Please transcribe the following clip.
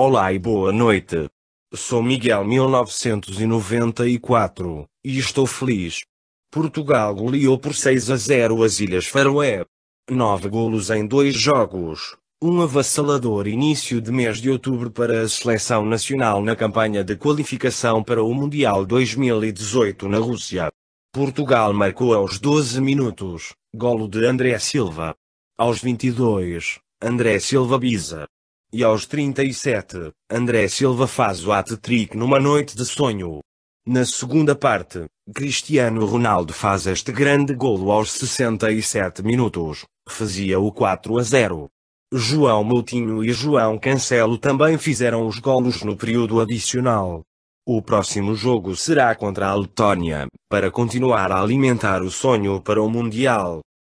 Olá e boa noite. Sou Miguel 1994 e estou feliz. Portugal goleou por 6 a 0 as Ilhas Faroé. 9 golos em dois jogos. Um avassalador início de mês de outubro para a seleção nacional na campanha de qualificação para o Mundial 2018 na Rússia. Portugal marcou aos 12 minutos, golo de André Silva. Aos 22, André Silva Biza. E aos 37, André Silva faz o hat-trick numa noite de sonho. Na segunda parte, Cristiano Ronaldo faz este grande golo aos 67 minutos, fazia o 4 a 0. João Moutinho e João Cancelo também fizeram os golos no período adicional. O próximo jogo será contra a Letónia, para continuar a alimentar o sonho para o Mundial.